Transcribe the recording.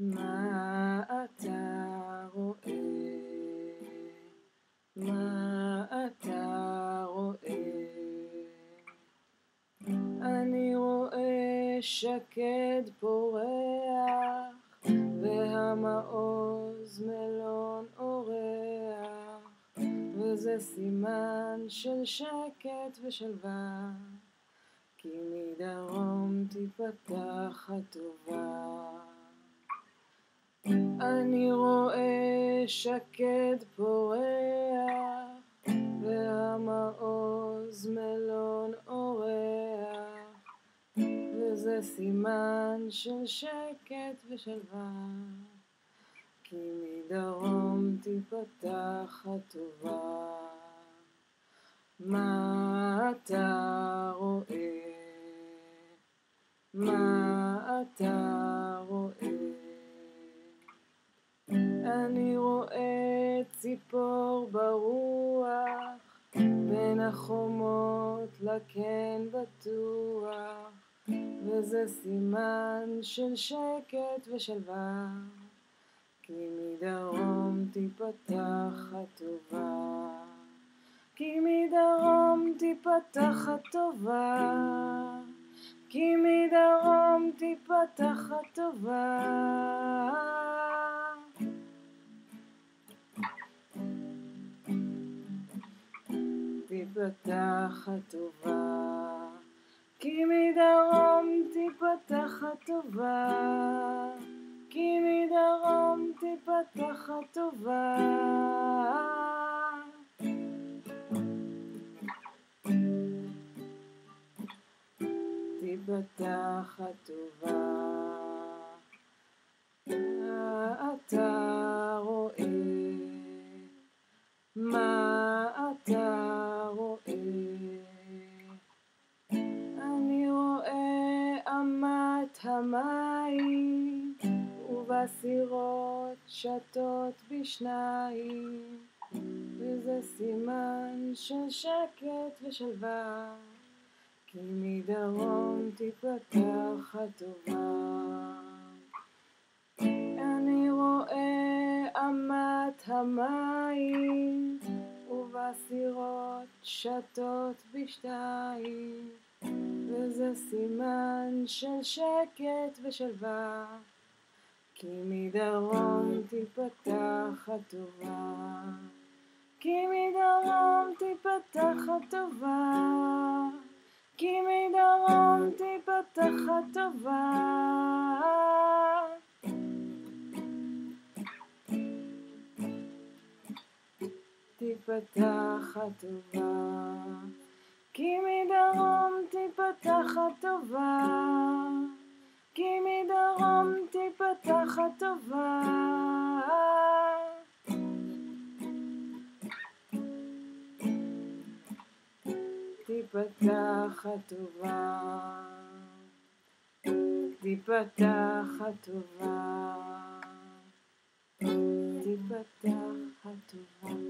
מה אתה רואה? מה אתה רואה? אני רואה שקד פורח, והמעוז מלון אורח, וזה סימן של שקט ושלווה, כי מדרום תיפתח הטובה. שקד פורח, והמעוז מלון אורח, וזה סימן של שקט ושלווה, כי מדרום תיפתח הטובה. מה אתה רואה? מה אתה ציפור ברוח, בין החומות לקן בטוח, וזה סימן של שקט ושלווה, כי מדרום תיפתח הטובה. כי מדרום תיפתח הטובה, כי מדרום תיפתח הטובה. תיפתח הטובה, כי מדרום תיפתח הטובה, כי מדרום תיפתח הטובה. תיפתח הטובה. ובסירות שטות בשניים, וזה סימן של שקט ושלווה. כי מדרום תיפתח הטובה. אני רואה אמת המים, ובסירות שטות בשתיים, וזה סימן של שקט ושלווה. כי מדרום תיפתח הטובה. כי מדרום תיפתח הטובה. כי מדרום תיפתח הטובה. תיפתח הטובה. כי מדרום תיפתח הטובה. כי מדרום תיפתח הטובה. תיפתח הטובה, תיפתח הטובה, תיפתח הטובה.